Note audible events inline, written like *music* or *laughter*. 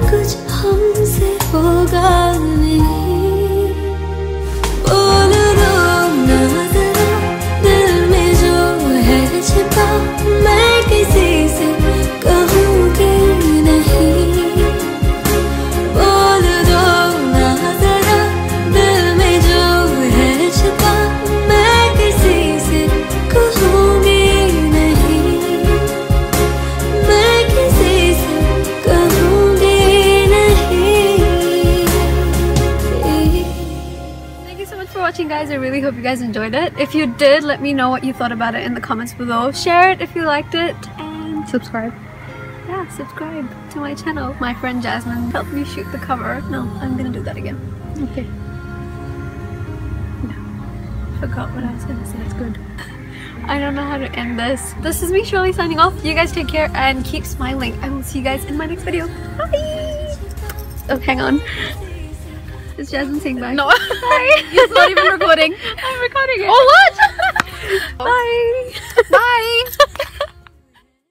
कुछ हमसे होगा नहीं। Watching guys. I really hope you guys enjoyed it. If you did, let me know what you thought about it in the comments below. Share it if you liked it and subscribe. Yeah, subscribe to my channel. My friend Jasmine helped me shoot the cover. No, I'm gonna do that again. Okay. No, forgot what I was gonna say. It's good. *laughs* I don't know how to end this. This is me, Shirley, signing off. You guys take care and keep smiling. I will see you guys in my next video. Bye! Oh, hang on. Is Jasmine saying bye? No. Bye! *laughs* It's not even recording. *laughs* I'm recording it. Oh, what? *laughs* Bye! Bye.